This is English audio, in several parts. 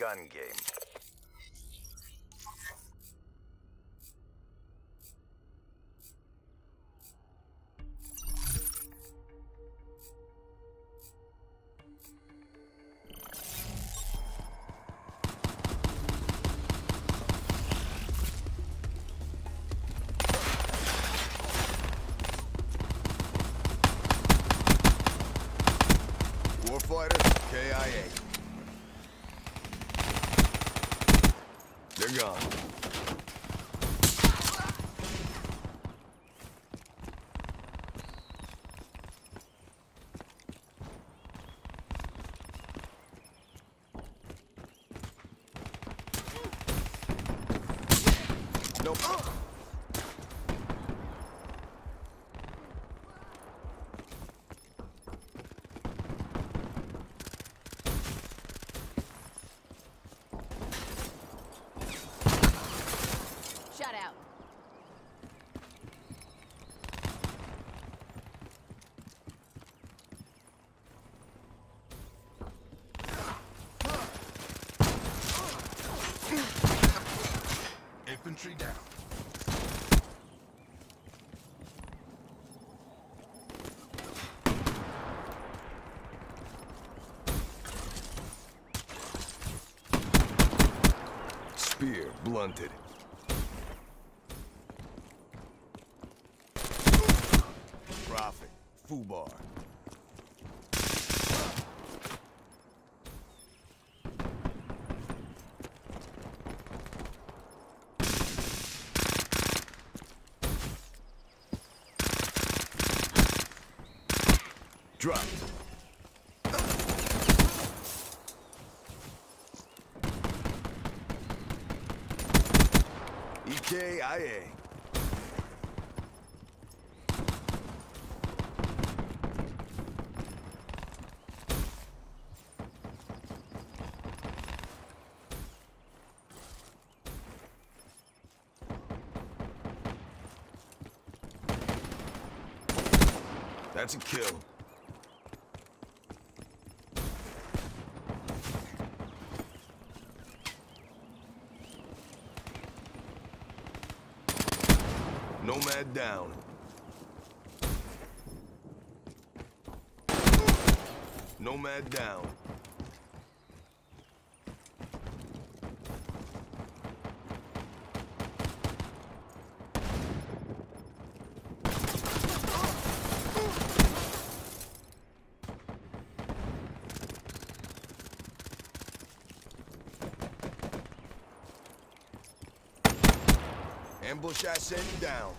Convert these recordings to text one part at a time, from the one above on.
gun game. Warfighter, KIA. They're gone. Nope. Infantry down. Spear blunted. Prophet, Fubar. Dropped. EKIA. That's a kill. Nomad down. Nomad down. Ambush asset down.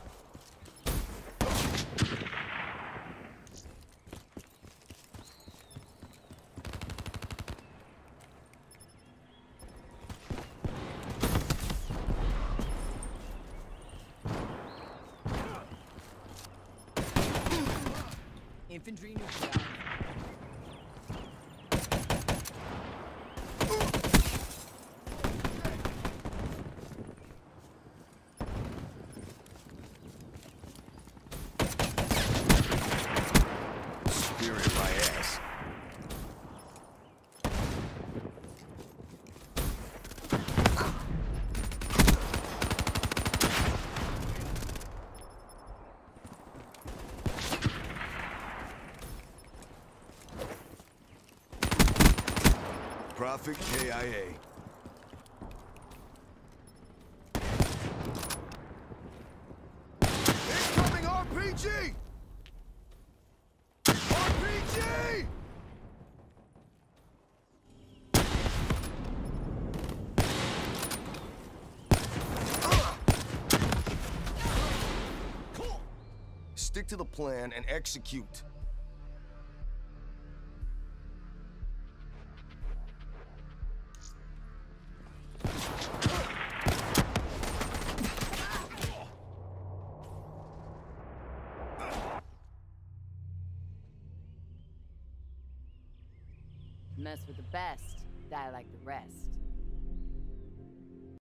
Infantry neutralized. Prophet KIA. Incoming RPG! RPG! Stick to the plan and execute. Mess with the best, die like the rest.